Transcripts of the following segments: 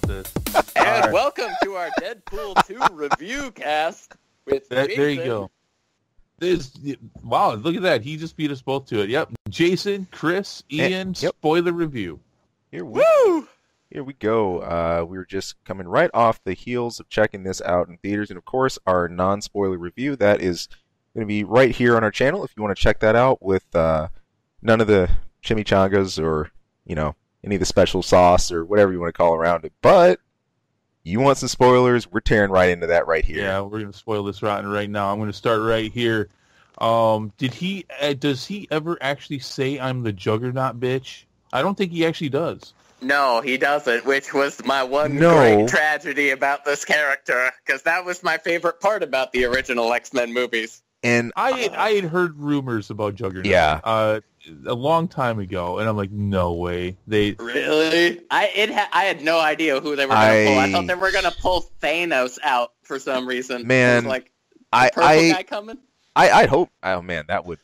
got this. And Alright. welcome to our Deadpool 2 review cast with That, there you go. This wow, look at that. He just beat us both to it. Yep. Jason, Chris, Eh, Ian, yep. spoiler review. Here we Woo! here we go. Uh, we were just coming right off the heels of checking this out in theaters, and of course, our non-spoiler review that is going to be right here on our channel. If you want to check that out with uh, none of the chimichangas or you know any of the special sauce or whatever you want to call around it, but you want some spoilers, we're tearing right into that right here. Yeah, we're gonna spoil this rotten right now. I'm gonna start right here. Um, did he? Uh, does he ever actually say I'm the Juggernaut bitch? I don't think he actually does. No, he doesn't, which was my one No. great tragedy about this character, because that was my favorite part about the original X-Men movies. And I had, I had heard rumors about Juggernaut. Yeah. Uh, a long time ago, and I'm like, no way. They Really? I it ha- I had no idea who they were going to pull. I I- thought they were going to pull Thanos out for some reason. Man, It was like I purple I guy coming. I, I'd hope. Oh man, that would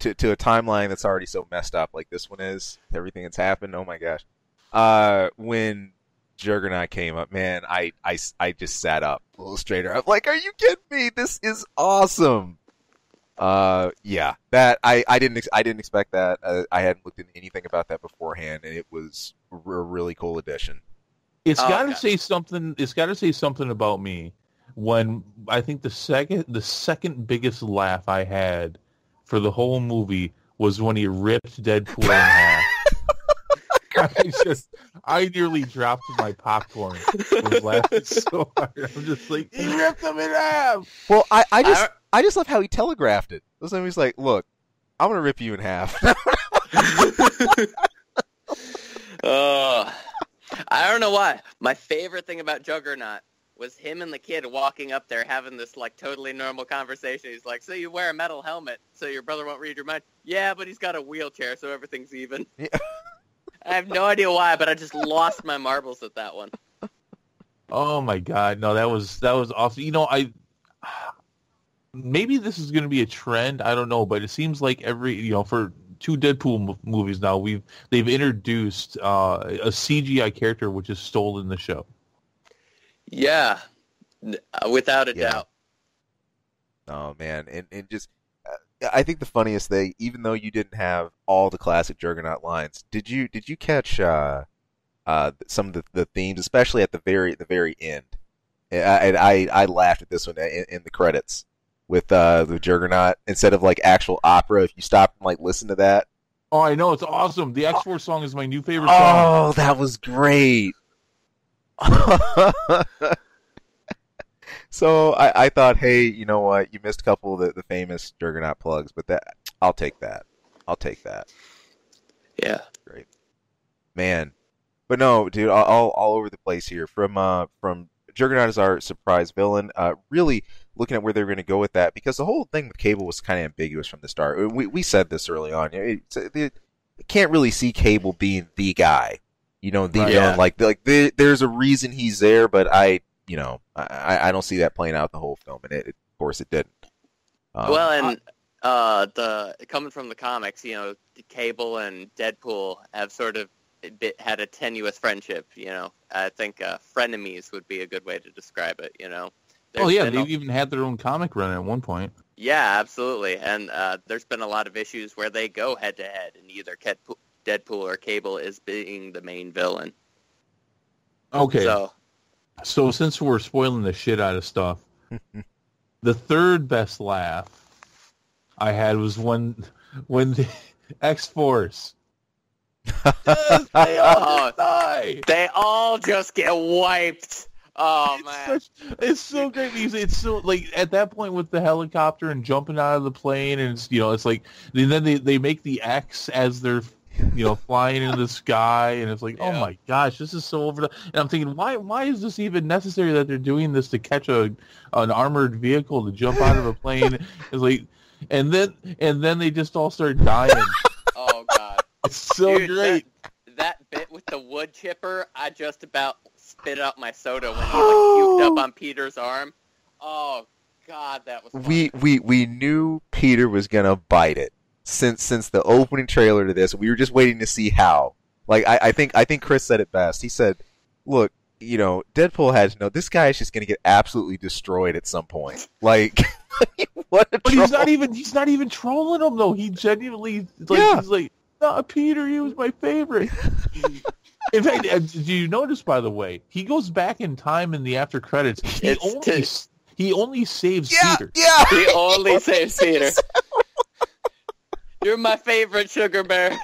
to to a timeline that's already so messed up like this one is. Everything that's happened. Oh my gosh. Uh, when Juggernaut came up, man, I I, I just sat up a little straighter. I'm like, are you kidding me? This is awesome. Uh, yeah, that I I didn't ex- I didn't expect that. Uh, I hadn't looked into anything about that beforehand, and it was a r- really cool addition. It's Oh, got to okay. say something. It's got to say something about me when I think the second the second biggest laugh I had for the whole movie was when he ripped Deadpool in half. I just I nearly dropped my popcorn. I was laughing so hard. I'm just like he ripped him in half. Well, I I just I- I, just love how he telegraphed it. Listen, he was like, "Look, I'm gonna rip you in half." Uh, I don't know why. My favorite thing about Juggernaut was him and the kid walking up there having this like totally normal conversation. He's like, "So you wear a metal helmet so your brother won't read your mind?" Yeah, but he's got a wheelchair, so everything's even. Yeah. I have no idea why, but I just lost my marbles at that one. Oh my god, no, that was that was awesome. You know, I maybe this is going to be a trend. I don't know, but it seems like every you know for two Deadpool mo- movies now we've they've introduced uh, a CGI character which is stolen the show. Yeah, n- uh, without a Yeah. doubt. Oh man, and and just uh, I think the funniest thing, even though you didn't have all the classic Juggernaut lines, did you did you catch uh, uh, some of the, the themes, especially at the very the very end? And I and I, I laughed at this one in, in the credits with uh, the Juggernaut instead of like actual opera. If you stop and like listen to that, Oh, I know it's awesome. The X Force song is my new favorite song. oh, that was great. so I, I thought, hey, you know what? You missed a couple of the, the famous Juggernaut plugs, but that I'll take that. I'll take that. Yeah. Great. Man, but no, dude, all, all all over the place here. From uh from Juggernaut is our surprise villain. Uh, really looking at where they're going to go with that because the whole thing with Cable was kind of ambiguous from the start. We we said this early on. It's, it, can't really see Cable being the guy. You know, the Right. villain. Yeah. Like like there, there's a reason he's there, but I you know I I don't see that playing out the whole film, and it, of course it didn't. Um, well, and uh, the coming from the comics, you know, Cable and Deadpool have sort of bit, had a tenuous friendship. You know, I think uh, frenemies would be a good way to describe it. You know. Oh yeah, they've a- even had their own comic run at one point. yeah, absolutely. And uh, there's been a lot of issues where they go head to head, and either Deadpool or Cable is being the main villain. Okay, So So since we're spoiling the shit out of stuff, the third best laugh I had was when when the X Force. they all die. they all just get wiped. Oh it's, man. such, it's so great because it's so like at that point with the helicopter and jumping out of the plane and it's you know it's like and then they, they make the X as they're you know flying in the sky and it's like oh my gosh this is so over the and I'm thinking why why is this even necessary that they're doing this to catch a an armored vehicle to jump out of a plane it's like and then and then they just all start dying Oh god. it's so Dude, great That, that bit with the wood chipper, I just about spit out my soda when he like puked up on Peter's arm. Oh god, that was. we we we knew Peter was gonna bite it since since the opening trailer to this. We were just waiting to see how. Like I, I think I think Chris said it best. He said look, you know, Deadpool had to know this guy is just going to get absolutely destroyed at some point. Like, what a But he's not even he's not even trolling him though. He genuinely like Yeah. he's like, nah, Peter, he was my favorite. in fact, do you notice by the way, he goes back in time in the after credits. He It's only to- he only saves yeah, Peter. yeah. He only saves Peter. You're my favorite sugar bear.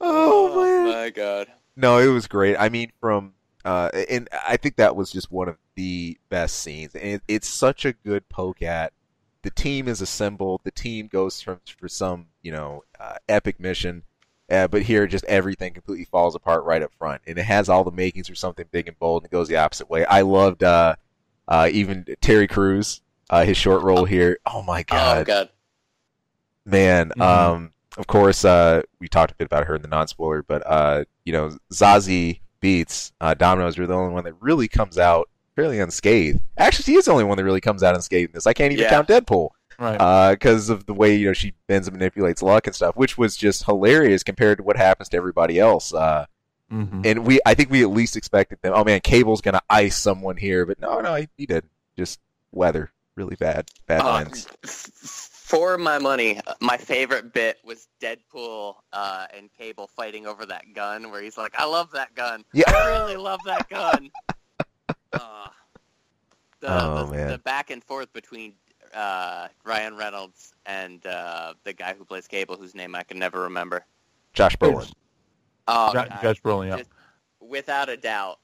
Oh, man. my god. No, it was great. I mean, from uh, and I think that was just one of the best scenes. And it, it's such a good poke at the team is assembled. The team goes from for some you know uh, epic mission, uh, but here just everything completely falls apart right up front, and it has all the makings for something big and bold, and it goes the opposite way. I loved uh, uh, even Terry Crews, uh, his short role here. Oh my Oh god, god. man Mhm. um of course uh we talked a bit about her in the non-spoiler but uh you know zazie beetz uh domino's really the only one that really comes out fairly unscathed actually she is the only one that really comes out unscathed in this i can't even Yeah. count deadpool Right. uh because of the way you know she bends and manipulates luck and stuff which was just hilarious compared to what happens to everybody else uh Mhm. and we i think we at least expected them oh man cable's gonna ice someone here but no no he, he didn't just weather really bad bad Uh, lines f- for my money, my favorite bit was Deadpool uh, and Cable fighting over that gun, where he's like, "I love that gun. Yeah. I really love that gun." uh, the, Oh, the, man. the back and forth between uh, Ryan Reynolds and uh, the guy who plays Cable, whose name I can never remember. josh brolin Oh, Jo- Josh Brolin, yeah. Just- without a doubt,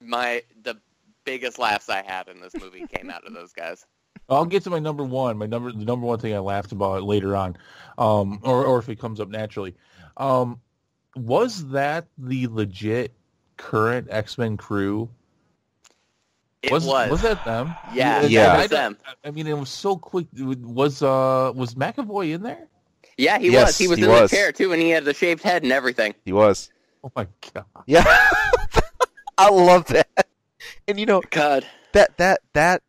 my the biggest laughs I had in this movie came out of those guys. I'll get to my number one. My number, the number one thing I laughed about later on, um, or or if it comes up naturally, um, was that the legit current X Men crew? It was, was. was that them? Yeah, Yeah. it I, them. I mean, it was so quick. Was uh was McAvoy in there? Yeah, he Yes, was. He was he in was. the chair too, and he had the shaved head and everything. he was Oh my god! Yeah. I love that. And you know, God. that that that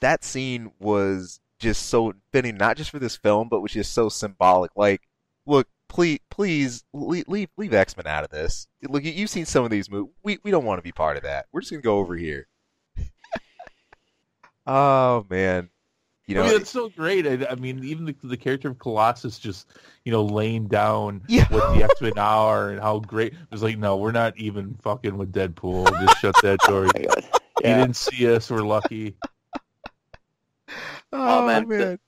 that scene was just so fitting not just for this film but was just so symbolic. Like, look, please please leave leave, leave X-Men out of this. Look, you- you've seen some of these movies. We we don't want to be part of that. We're just going to go over here. Oh man. You I know, mean, that's so great. I, I mean, even the, the character of Colossus just, you know, laying down Yeah. what the X Men are and how great. It was like, no, we're not even fucking with Deadpool. Just shut that door. My God. He didn't see us. We're lucky. oh, man, man.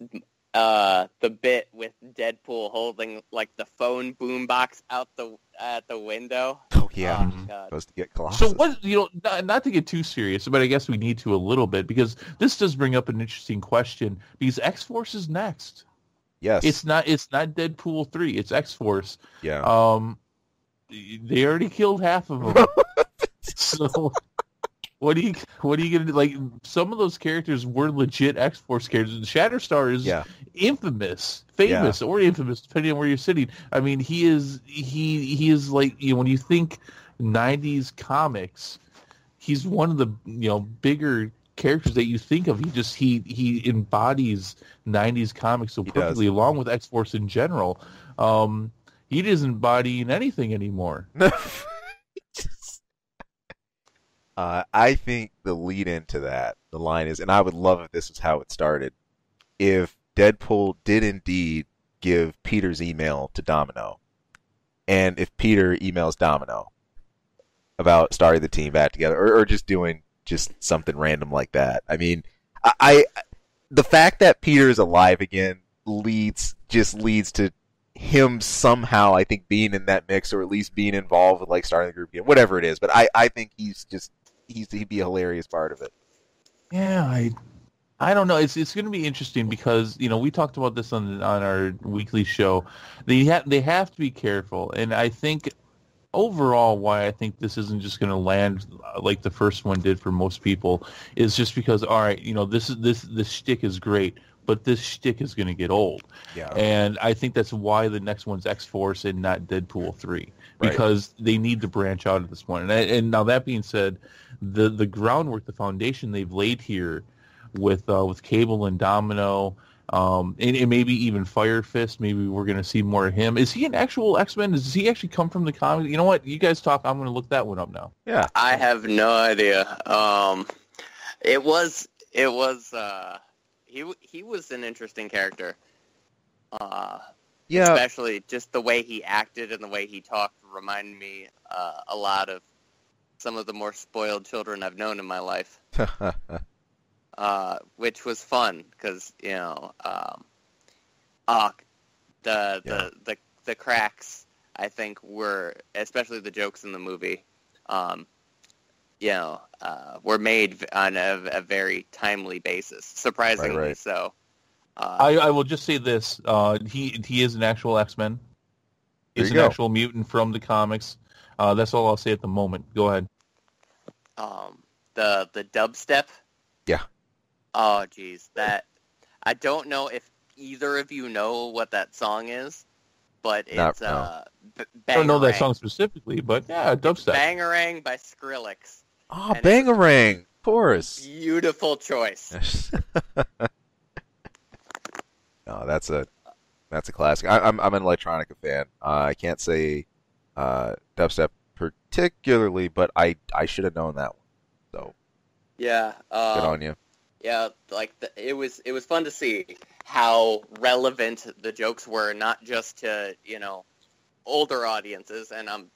the- Uh, the bit with Deadpool holding like the phone boombox out the at the window. Yeah. Oh, God. Supposed to get Colossus. So what you know, not, not to get too serious, but I guess we need to a little bit because this does bring up an interesting question. Because X Force is next. Yes. It's not. It's not Deadpool three. It's X Force. yeah. Um, they already killed half of them. so what do you what are you gonna do? Like some of those characters were legit X Force characters. Shatterstar is yeah. infamous, famous, or infamous, depending on where you're sitting. I mean, he is he he is like you know when you think '90s comics, he's one of the you know bigger characters that you think of. He just he he embodies '90s comics so perfectly, along with X Force in general. Um, he isn't embodying anything anymore. uh, I think the lead into that, the line is, and I would love if this was how it started. If Deadpool did indeed give Peter's email to Domino, and if Peter emails Domino about starting the team back together, or, or just doing just something random like that. I mean, I, I the fact that Peter is alive again leads just leads to him somehow I think being in that mix or at least being involved with like starting the group again, whatever it is. But I, I think he's just he's he'd be a hilarious part of it. Yeah, I I don't know. It's it's going to be interesting because you know we talked about this on on our weekly show. They have they have to be careful, and I think overall why I think this isn't just going to land uh, like the first one did for most people is just because all right, you know this is this this shtick is great, but this shtick is going to get old. Yeah. And I think that's why the next one's X Force and not Deadpool three Right. because they need to branch out at this point. And, I, and now that being said, the the groundwork, the foundation they've laid here with uh, with Cable and Domino Um, and, and maybe even Fire Fist. Maybe we're gonna see more of him. Is he an actual X Men? Does he actually come from the comics? You know what? You guys talk. I'm gonna look that one up now. Yeah. I have no idea. Um, it was it was uh, he he was an interesting character. Uh, Yeah. especially just the way he acted and the way he talked reminded me uh, a lot of some of the more spoiled children I've known in my life. uh, which was fun because you know, um, uh, the, Yeah. the the the cracks I think were especially the jokes in the movie, um, you know, uh, were made on a, a very timely basis, surprisingly right. so. Uh, I, I will just say this: uh, he he is an actual X Men. There He's an go. actual mutant from the comics. Uh, that's all I'll say at the moment. Go ahead. um, the the dubstep. Yeah. Oh, geez, that I don't know if either of you know what that song is, but Not- it's no. uh, B- I don't know that song specifically, but yeah, dubstep. Bangarang by Skrillex. oh, And- Bangarang, of course. Beautiful choice. no, that's a that's a classic. I, I'm I'm an electronica fan. Uh, I can't say uh, dubstep particularly, but I I should have known that one. So Yeah. good Um, on you. Yeah, like the, it was it was fun to see how relevant the jokes were, not just to you know older audiences, and I'm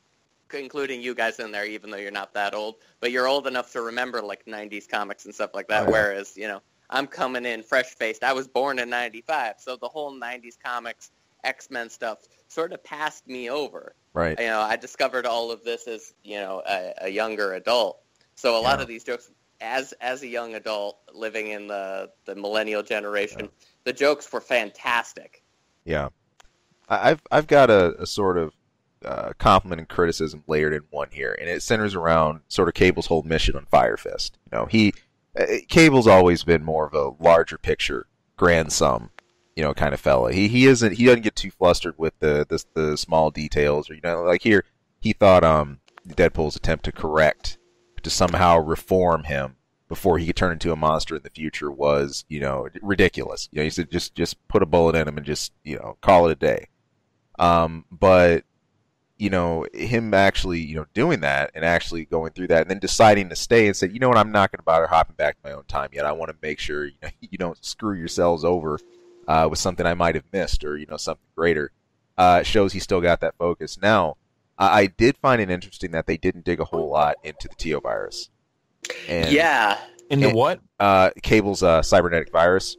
including you guys in there, even though you're not that old, but you're old enough to remember like '90s comics and stuff like that. Oh, yeah. Whereas you know I'm coming in fresh faced. I was born in '95, so the whole '90s comics, X Men stuff sort of passed me over Right. you know, I discovered all of this as you know a, a younger adult. So a lot of these jokes, as as a young adult living in the the millennial generation, the jokes were fantastic. Yeah, I've I've got a, a sort of uh, compliment and criticism layered in one here, and it centers around sort of Cable's whole mission on Fire Fist. You know, he uh, Cable's always been more of a larger picture, grand sum, you know, kind of fella. He he isn't he doesn't get too flustered with the the, the small details, or you know, like here he thought um Deadpool's attempt to correct to somehow reform him before he could turn into a monster in the future was, you know, ridiculous. You know, he said just just put a bullet in him and just, you know, call it a day. Um, but you know, him actually, you know, doing that and actually going through that and then deciding to stay and said, you know what, I'm not going to bother hopping back to my own time yet. I want to make sure you know you don't screw yourselves over uh, with something I might have missed or you know something greater. Uh, shows he still got that focus. Now, I, I did find it interesting that they didn't dig a whole lot into the T-O virus. And, yeah, In the And- what? uh, Cable's uh, cybernetic virus.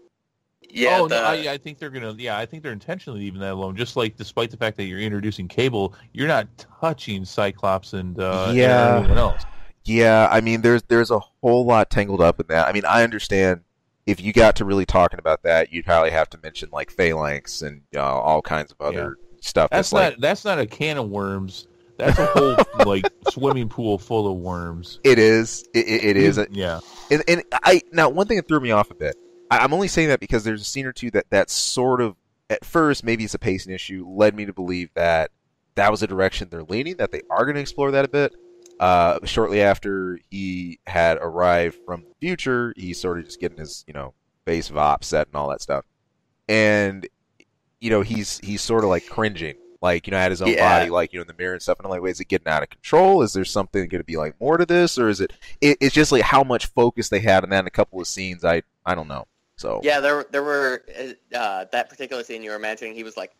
yeah. oh, the, no, I, I think they're gonna. Yeah, I think they're intentionally leaving that alone. Just like, despite the fact that you're introducing Cable, you're not touching Cyclops and uh, and Yeah. everyone else. Yeah, I mean, there's there's a whole lot tangled up in that. I mean, I understand if you got to really talking about that, you'd probably have to mention like phalanx and uh, all kinds of other stuff. That's That's, like not. That's not a can of worms. That's a whole like swimming pool full of worms. it is. It, it, it is. Yeah. And, and I now one thing that threw me off a bit. I, I'm only saying that because there's a scene or two that that sort of at first maybe it's a pacing issue led me to believe that that was the direction they're leaning. That they are going to explore that a bit. Uh, shortly after he had arrived from the future, he's sort of just getting his you know base VOP set and all that stuff, and you know he's he's sort of like cringing. Like you know, at his own Yeah. body, like you know, in the mirror and stuff. And I'm like, wait, is it getting out of control? Is there something going to be like more to this, or is it, it? It's just like how much focus they had on that in a couple of scenes. I I don't know. So yeah, there there were uh, that particular scene you were mentioning. He was like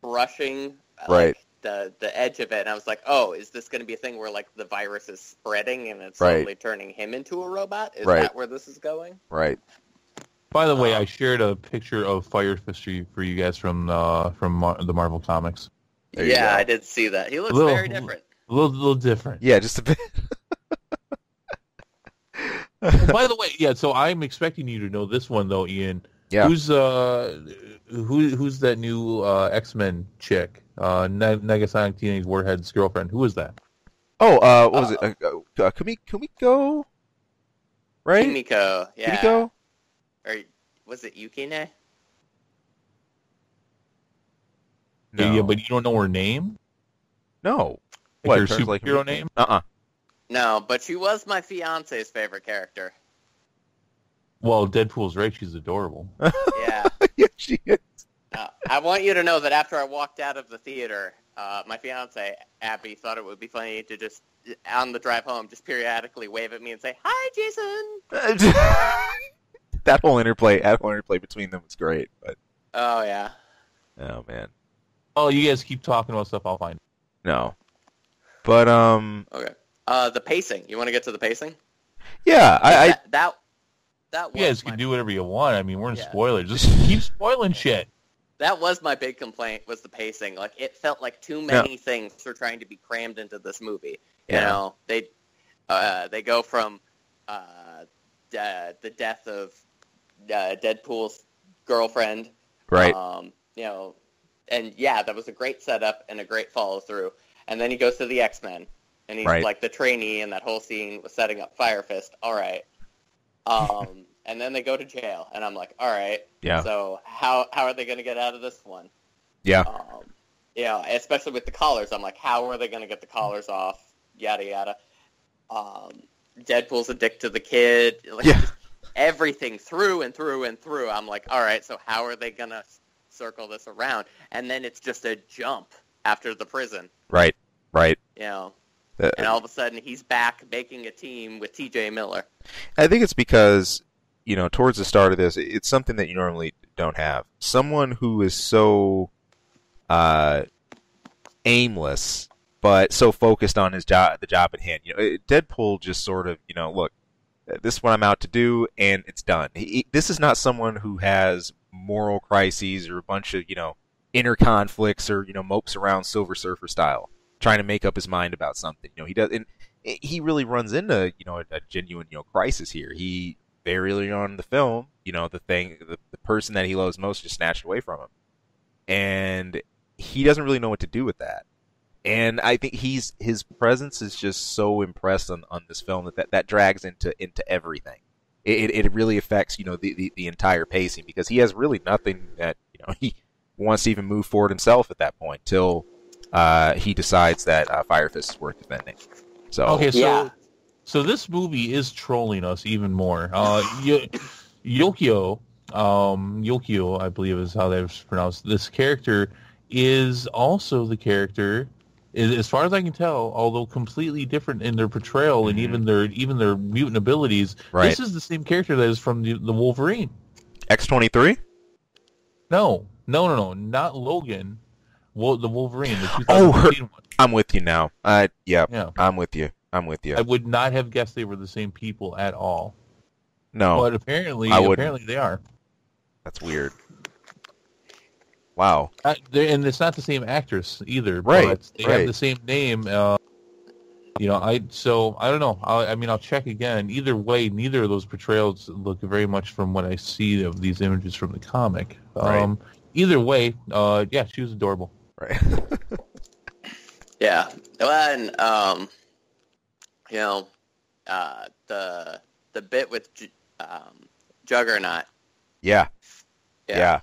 brushing uh, Right. like, the the edge of it, and I was like, oh, is this going to be a thing where like the virus is spreading and it's Right. slowly turning him into a robot? Is Right. that where this is going? right, By the way, Um, I shared a picture of Fire Fist for you- guys from uh, from Mar- the Marvel comics. There yeah. I did see that. He looks Little- very different. A little, little different. yeah, just a bit. By the way, yeah. So I'm expecting you to know this one though, Ian. Yeah. Who's uh, who who's that new uh, X Men chick? Uh, Ne- Negasonic Teenage Warhead's girlfriend. Who is that? oh, uh, what was it? Uh, uh, uh, Kumi- Kumiko, right? Kimiko, yeah. Kumiko. Or was it Yukine? No, Yeah, but you don't know her name. no. Like What, her in terms of, like, superhero name? Uh uh No, but she was my fiance's favorite character. Well, Deadpool's right. She's adorable. Yeah. Yeah, she is. I want you to know that after I walked out of the theater, uh, my fiance Abby thought it would be funny to just on the drive home just periodically wave at me and say, "Hi, Jason." that whole interplay, that whole interplay between them was great. But Oh yeah. oh man, Oh, you guys keep talking about stuff. I'll find. no. But um, Okay. Uh, the pacing. You want to get to the pacing? yeah, I, I that, that was You guys my, can do whatever you want. I mean, we're in Yeah. spoilers. Just keep spoiling shit. that was my big complaint was the pacing. Like it felt like too many things were trying to be crammed into this movie. You Yeah. know, they uh, they go from uh, uh, the death of uh, Deadpool's girlfriend right, Um, you know, and yeah, that was a great setup and a great follow through. And then he goes to the X Men, and he's Right. like the trainee, and that whole scene was setting up Fire Fist. All right. Um, and then they go to jail, and I'm like, all right. yeah, So how how are they going to get out of this one? yeah, Um, know, especially with the collars, I'm like, how are they going to get the collars off? Yada yada. Um, Deadpool's a dick to the kid. Like, Yeah. everything through and through and through. I'm like, all right, so how are they going to circle this around? And then it's just a jump after the prison. right, right. You know, and all of a sudden he's back making a team with T.J. Miller. I think it's because you know towards the start of this, it's something that you normally don't have. Someone who is so uh, aimless, but so focused on his job, the job at hand. You know, Deadpool just sort of you know, look, this is what I'm out to do, and it's done. He- this is not someone who has moral crises or a bunch of you know inner conflicts or you know mopes around Silver Surfer style, trying to make up his mind about something. You know, he does. And, he really runs into you know a, a genuine you know crisis here. He very early on in the film, you know, the thing, the, the person that he loves most just snatched away from him, and he doesn't really know what to do with that. And I think he's his presence is just so impressed on, on this film that, that that drags into into everything. It, it, it really affects you know the, the, the entire pacing because he has really nothing that you know he wants to even move forward himself at that point till uh, he decides that uh, Fire Fist is worth defending. So Okay, so Yeah. so this movie is trolling us even more. Uh, y- Yokio, um, Yokio, I believe is how that was pronounced. This character is also the character, as as far as I can tell, although completely different in their portrayal and Mhm. even their even their mutant abilities. right This is the same character that is from the, the Wolverine. X twenty three. No, no, no, no, not Logan. The Wolverine, the Oh, her- one. I'm with you now. Uh, yeah, Yeah, I'm with you. I'm with you. I would not have guessed they were the same people at all. no, But apparently, I apparently they are. that's weird. Wow. Uh, and it's not the same actress either. Right, But they right. have the same name. Uh, you know, I so I don't know. I'll, I mean, I'll check again. Either way, neither of those portrayals look very much from what I see of these images from the comic. Right. Um, either way, uh, yeah, she was adorable. Right. Yeah. Well, and um, you know, uh, the the bit with um, Juggernaut. yeah. Yeah. Yeah.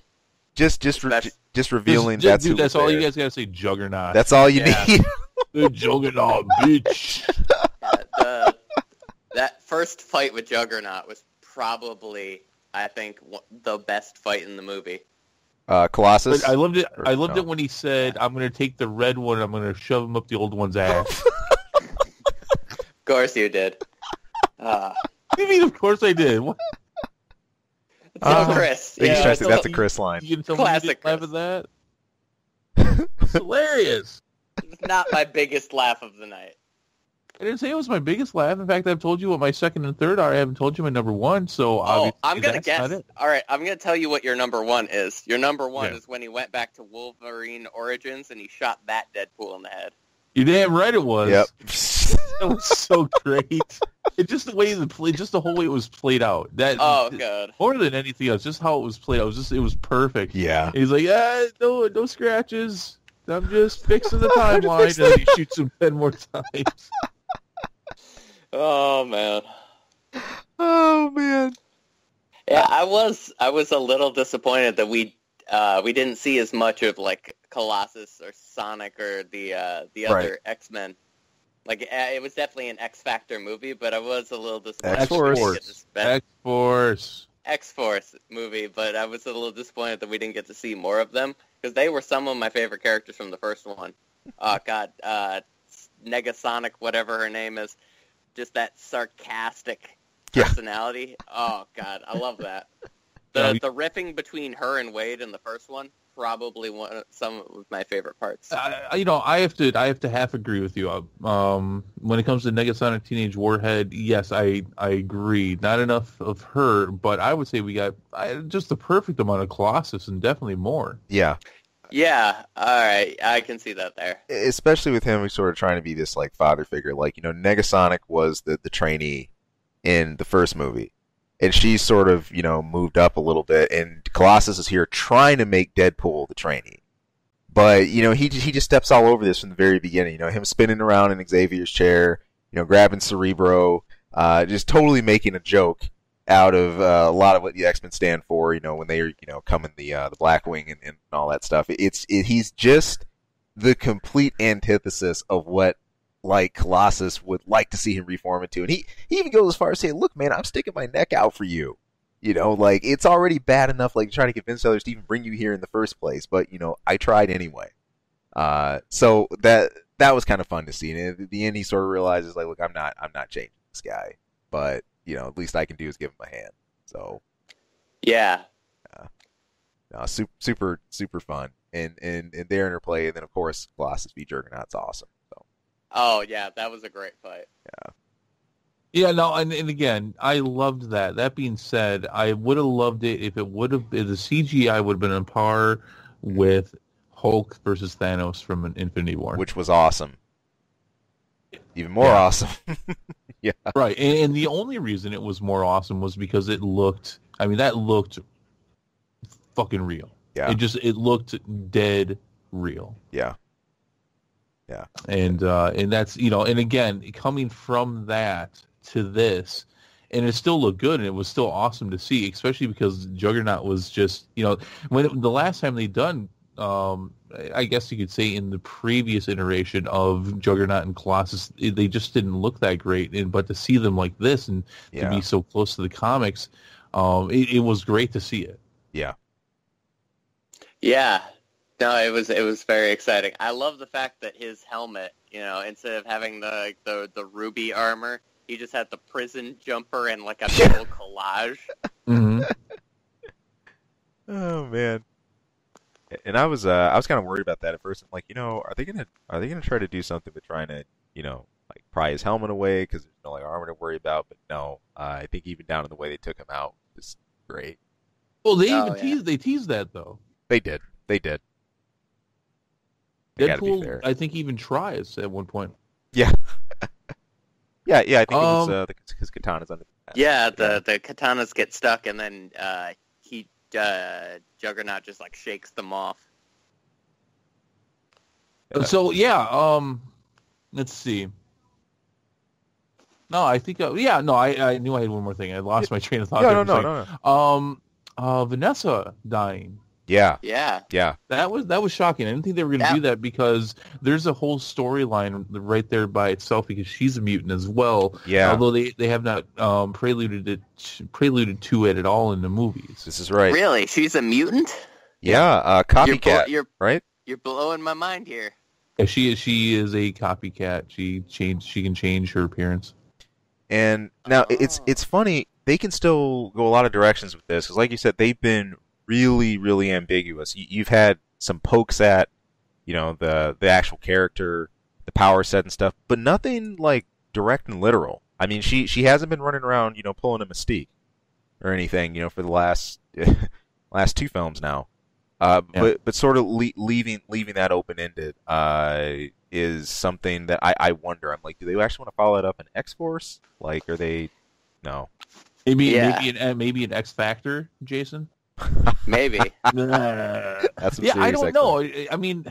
Just, just, re- That's- just revealing Just- that's dude, who that's was all you guys gotta say. Juggernaut. That's all you Yeah. need. the Juggernaut, bitch. Yeah, the, that first fight with Juggernaut was probably, I think, the best fight in the movie. Uh, Colossus. But I loved it. Or- I loved no. it when he said, "I'm gonna take the red one. I'm gonna shove him up the old one's ass." Of course you did. Uh, I mean, of course I did. What? so Uh, Chris, yeah, that's, a, that's a Chris line. You can tell you Classic didn't laugh Chris. at that. It's hilarious. it's not my biggest laugh of the night. I didn't say it was my biggest laugh. In fact, I've told you what my second and third are. I haven't told you my number one. So Oh, obviously I'm gonna that's guess. not it. All right, I'm gonna tell you what your number one is. Your number one Yeah. is when he went back to Wolverine Origins and he shot that Deadpool in the head. You damn right it was. Yep. That was so great. It just the way the play, just the whole way it was played out. That Oh, god, more than anything else, just how it was played out. It was just it was perfect. yeah. He's like, ah, no, no scratches. I'm just fixing the timeline, and he shoots him ten more times. Oh man. Oh man. Yeah, I was I was a little disappointed that we uh, we didn't see as much of like Colossus or Sonic or the uh, the Right. other X Men. Like uh, it was definitely an X Factor movie, but I was a little disappointed. X-Force. we didn't get to spend- X Force. X Force movie, but I was a little disappointed that we didn't get to see more of them because they were some of my favorite characters from the first one. Oh God, uh, Negasonic, whatever her name is, just that sarcastic Yeah. personality. Oh God, I love that. Yeah, The we- the riffing between her and Wade in the first one probably one some of my favorite parts. I, I- you know, I have to, I have to half agree with you. Um, when it comes to Negasonic Teenage Warhead, yes, I, I agree. Not enough of her, but I would say we got I, just the perfect amount of Colossus and definitely more. Yeah, Yeah, all right, I can see that there. especially with him, sort of trying to be this like father figure. Like you know, Negasonic was the the trainee in the first movie, and she's sort of you know moved up a little bit, and Colossus is here trying to make Deadpool the trainee. But you know, he he just steps all over this from the very beginning. You know, him spinning around in Xavier's chair, you know, grabbing Cerebro, uh, just totally making a joke out of uh, a lot of what the X Men stand for. You know, when they are you know coming the uh, the Blackwing and, and all that stuff. It's it, he's just the complete antithesis of what like Colossus would like to see him reform into. And he, he even goes as far as saying, "Look, man, I'm sticking my neck out for you." You know, like it's already bad enough, like trying to convince others to even bring you here in the first place. But you know, I tried anyway. Uh, so that that was kind of fun to see. And at the end, he sort of realizes, like, look, I'm not, I'm not changing this guy, but you know, at least I can do is give him a hand. So Yeah, no, super, super, super fun, and and and their interplay, and then of course Colossus v Juggernaut's awesome. So Oh yeah, that was a great fight. Yeah, Yeah, no, and, and again, I loved that. That being said, I would have loved it if it would have if the CGI would have been on par with Hulk versus Thanos from an Infinity War. which was awesome. Even more Yeah. awesome. yeah. Right, and, and the only reason it was more awesome was because it looked. I mean, that looked fucking real. Yeah. It just it looked dead real, Yeah. Yeah. And uh, and that's you know, and again, coming from that to this, and it still looked good, and it was still awesome to see, especially because Juggernaut was just you know when it, the last time they done. Um, I guess you could say in the previous iteration of Juggernaut and Colossus, they just didn't look that great. And but to see them like this and to be so close to the comics, um, it, it was great to see it. Yeah. Yeah. No, it was it was very exciting. I love the fact that his helmet, you know, instead of having the the the ruby armor, he just had the prison jumper and like a little collage. Mm-hmm. Oh man. And I was uh I was kind of worried about that at first. I'm like, you know, are they gonna are they gonna try to do something with trying to you know like pry his helmet away because there's no like armor to worry about? But no, uh, I think even down to the way they took him out was great. Well, they Oh, even yeah. teased they teased that though. They did. They did. I Deadpool. I think, even tries at one point. Yeah. yeah, yeah. I think it was Um, uh, the, his katana's under. The Yeah, the the katanas get stuck and then uh he uh Juggernaut just like shakes them off. So yeah, um, let's see. No, I think uh, yeah, no, I, I knew I had one more thing. I lost my train of thought. No, no, no, no, no. Um, uh, Vanessa dying. Yeah, Yeah. yeah, That was that was shocking. I didn't think they were going to Yeah. do that because there's a whole storyline right there by itself because she's a mutant as well. yeah. Although they, they have not um, preluded it preluded to it at all in the movies. This is right. Really? She's a mutant? Yeah, uh, You're, blo- copycat, you're right? you're blowing my mind here. Yeah, she is she is a copycat. She changed. She can change her appearance. And now it's Oh. it's funny. They can still go a lot of directions with this because, like you said, they've been really, really ambiguous. You, you've had some pokes at, you know, the the actual character, the power set and stuff, but nothing like direct and literal. I mean, she she hasn't been running around, you know, pulling a mystique or anything, you know, for the last last two films now. Uh, Yeah. But but sort of le- leaving leaving that open ended uh, is something that I, I wonder. I'm like, do they actually want to follow it up in X Force? Like, are they? No. Maybe Yeah. maybe an uh, maybe an X Factor, Jason. Maybe. That's yeah, I don't X-Men. know. I- I mean,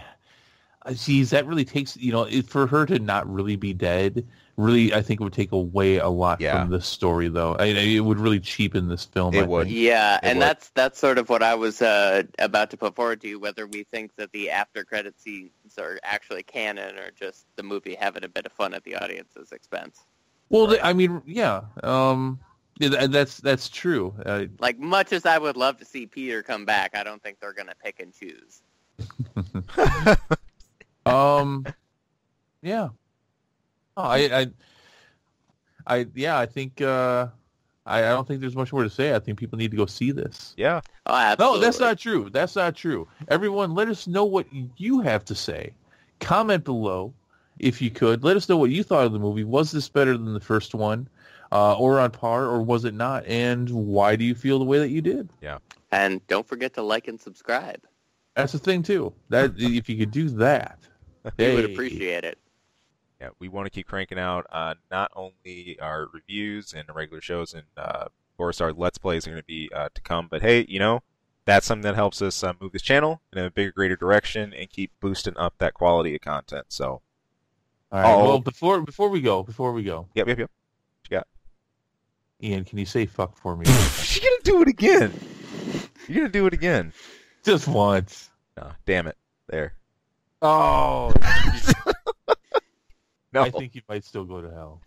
uh, geez, that really takes you know it, for her to not really be dead. Really, I think it would take away a lot Yeah. from the story, though. I, I- it would really cheapen this film. It I would. think. Yeah, It and would. that's that's sort of what I was uh, about to put forward to you, whether we think that the after credit scenes are actually canon or just the movie having a bit of fun at the audience's expense. Well, they, I mean, yeah. Um, Yeah, that's that's true. Uh, Like much as I would love to see Peter come back, I don't think they're gonna pick and choose. um, yeah. Oh, I, I, I, yeah. I think uh, I, I don't think there's much more to say. I think people need to go see this. yeah. Oh, absolutely. No, that's not true. That's not true. Everyone, let us know what you have to say. Comment below if you could. Let us know what you thought of the movie. Was this better than the first one, uh, or on par, or was it not? And why do you feel the way that you did? Yeah. And don't forget to like and subscribe. That's the thing too. That if you could do that, We would appreciate it. Yeah, we want to keep cranking out uh, not only our reviews and regular shows, and uh, of course our Let's Plays are going to be uh, to come. But hey, you know, that's something that helps us uh, move this channel in a bigger, greater direction and keep boosting up that quality of content. So, All right. Oh. Well, before before we go, before we go, yep, yep, yep. Ian, can you say fuck for me You're gonna do it again. You're gonna do it again. just once? No, damn it. There. Oh, No. I think you might still go to hell.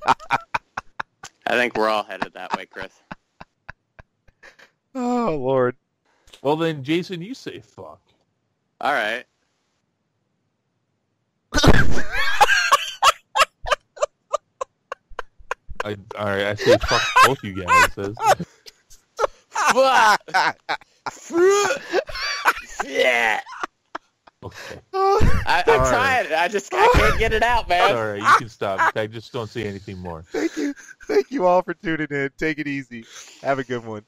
I think we're all headed that way, Chris. Oh Lord. Well, then, Jason, you say fuck. All right. I, all right, I say fuck both you guys. That's- yeah. Okay. I, I'm All right. trying. I just I can't get it out, man. All right, you can stop. I just don't see anything more. Thank you. Thank you all for tuning in. Take it easy. Have a good one.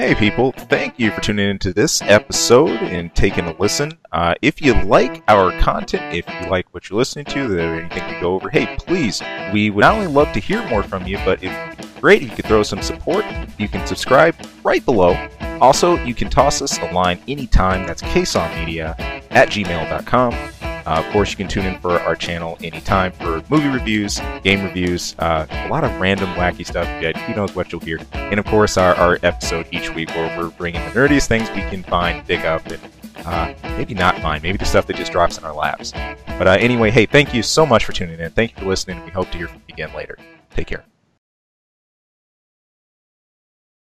Hey people, thank you for tuning into this episode and taking a listen. Uh, if you like our content, if you like what you're listening to, there anything to go over, hey, please, we would not only love to hear more from you, but if great, if you could throw some support, you can subscribe right below. Also, you can toss us a line anytime. That's ksawmedia at gmail.com. Uh, of course, you can tune in for our channel anytime for movie reviews, game reviews, uh, a lot of random wacky stuff. Yeah, who knows what you'll hear. And of course, our, our episode each week where we're bringing the nerdiest things we can find, dig up, and uh, maybe not find, maybe the stuff that just drops in our laps. But uh, anyway, hey, thank you so much for tuning in. Thank you for listening. We hope to hear from you again later. Take care.